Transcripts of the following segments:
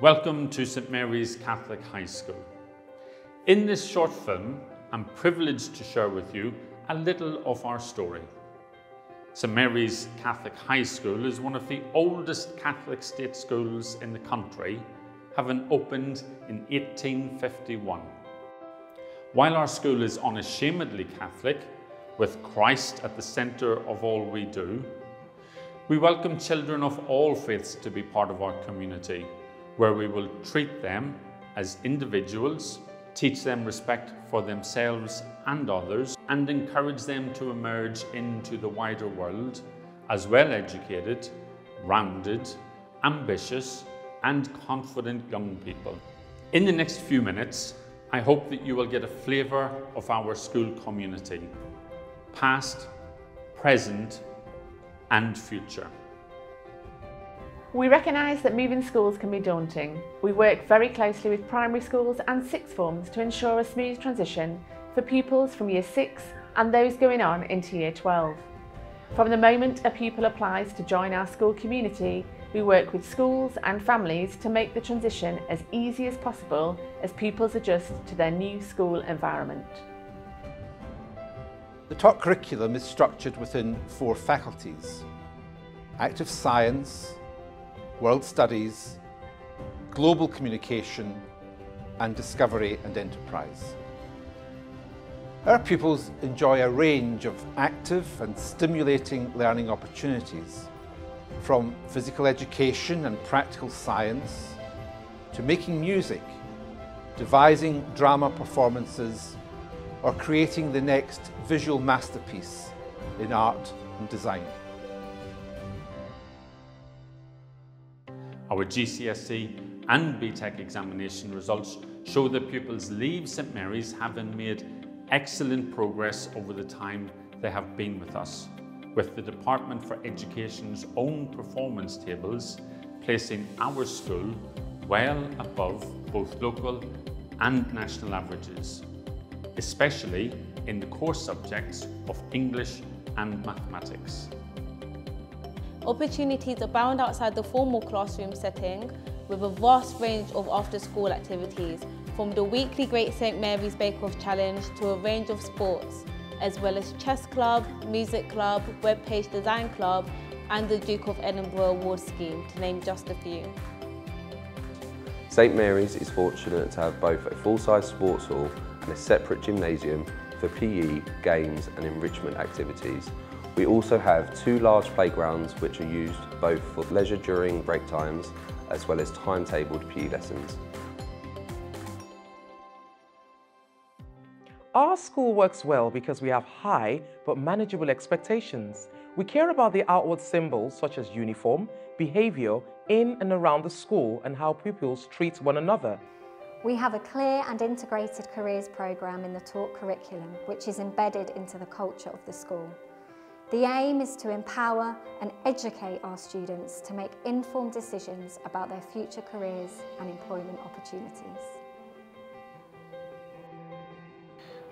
Welcome to St Mary's Catholic High School. In this short film, I'm privileged to share with you a little of our story. St Mary's Catholic High School is one of the oldest Catholic state schools in the country, having opened in 1851. While our school is unashamedly Catholic, with Christ at the centre of all we do, we welcome children of all faiths to be part of our community, where we will treat them as individuals, teach them respect for themselves and others, and encourage them to emerge into the wider world as well educated, rounded, ambitious, and confident young people. In the next few minutes, I hope that you will get a flavour of our school community, past, present and future. We recognise that moving schools can be daunting. We work very closely with primary schools and sixth forms to ensure a smooth transition for pupils from year 6 and those going on into year 12. From the moment a pupil applies to join our school community, we work with schools and families to make the transition as easy as possible as pupils adjust to their new school environment. The top curriculum is structured within four faculties. Active Science, World Studies, Global Communication and Discovery and Enterprise. Our pupils enjoy a range of active and stimulating learning opportunities from physical education and practical science to making music, devising drama performances or creating the next visual masterpiece in art and design. Our GCSE and BTEC examination results show that pupils leave St Mary's having made excellent progress over the time they have been with us with the Department for Education's own performance tables placing our school well above both local and national averages, especially in the core subjects of English and mathematics. Opportunities abound outside the formal classroom setting with a vast range of after-school activities from the weekly Great St Mary's Bake Off Challenge to a range of sports as well as Chess Club, Music Club, Web Page Design Club and the Duke of Edinburgh Award Scheme, to name just a few. St Mary's is fortunate to have both a full-size sports hall and a separate gymnasium for PE, games and enrichment activities. We also have two large playgrounds which are used both for leisure during break times as well as timetabled PE lessons. Our school works well because we have high but manageable expectations. We care about the outward symbols such as uniform, behaviour in and around the school and how pupils treat one another. We have a clear and integrated careers programme in the taught curriculum which is embedded into the culture of the school. The aim is to empower and educate our students to make informed decisions about their future careers and employment opportunities.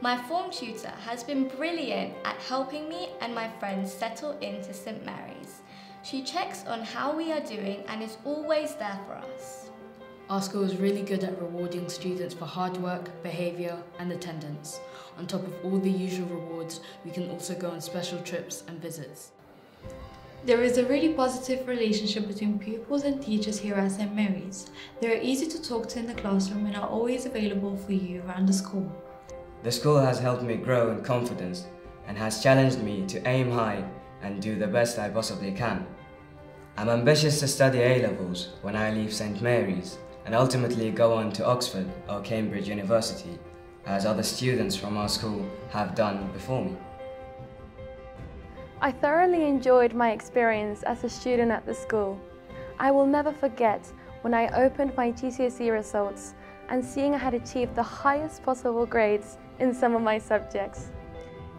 My form tutor has been brilliant at helping me and my friends settle into St Mary's. She checks on how we are doing and is always there for us. Our school is really good at rewarding students for hard work, behaviour and attendance. On top of all the usual rewards, we can also go on special trips and visits. There is a really positive relationship between pupils and teachers here at St Mary's. They are easy to talk to in the classroom and are always available for you around the school. The school has helped me grow in confidence and has challenged me to aim high and do the best I possibly can. I'm ambitious to study A-levels when I leave St Mary's and ultimately go on to Oxford or Cambridge University, as other students from our school have done before me. I thoroughly enjoyed my experience as a student at the school. I will never forget when I opened my GCSE results and seeing I had achieved the highest possible grades in some of my subjects.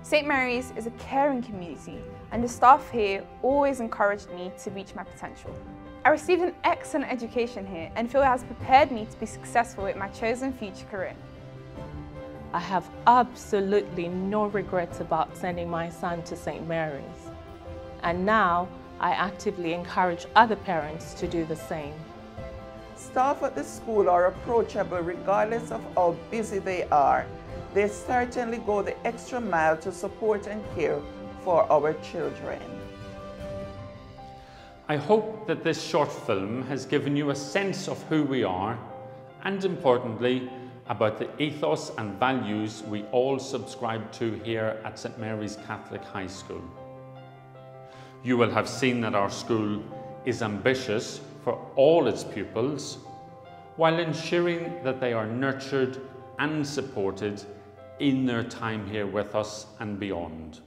St Mary's is a caring community and the staff here always encouraged me to reach my potential. I received an excellent education here and feel it has prepared me to be successful in my chosen future career. I have absolutely no regrets about sending my son to St Mary's. And now I actively encourage other parents to do the same. Staff at the school are approachable regardless of how busy they are. They certainly go the extra mile to support and care for our children. I hope that this short film has given you a sense of who we are and importantly about the ethos and values we all subscribe to here at St Mary's Catholic High School. You will have seen that our school is ambitious for all its pupils while ensuring that they are nurtured and supported in their time here with us and beyond.